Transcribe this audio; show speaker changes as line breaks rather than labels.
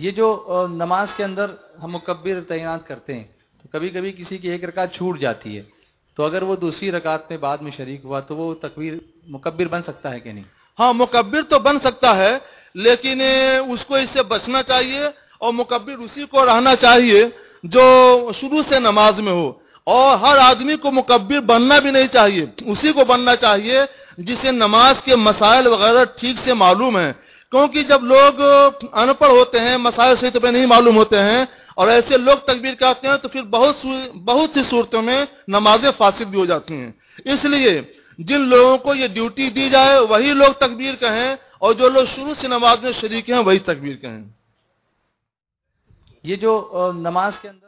ये जो नमाज़ के अंदर हम मुकब्बिर, तैनात करते हैं तो कभी कभी किसी की एक रकात छूट जाती है तो अगर वो दूसरी रकात में बाद में शरीक हुआ तो वो तकबीर, मुकब्बिर बन सकता है कि नहीं?
हाँ मुकब्बिर तो बन सकता है, लेकिन उसको इससे बचना चाहिए और मुकब्बिर उसी को रहना चाहिए जो शुरू से नमाज़ में हो। और हर आदमी को मुकब्बिर बनना भी नहीं चाहिए, उसी को बनना चाहिए जिसे नमाज़ के मसाइल वगैरह ठीक से मालूम है। क्योंकि जब लोग अनपढ़ होते हैं, मसाइल सही तो नहीं मालूम होते हैं, और ऐसे लोग तकबीर कहते हैं तो फिर बहुत बहुत सी सूरतों में नमाजें फासिद भी हो जाती हैं। इसलिए जिन लोगों को ये ड्यूटी दी जाए, वही लोग तकबीर कहें, और जो लोग शुरू से नमाज़ में शरीक हैं, वही तकबीर कहें।
ये जो नमाज़ के अंदर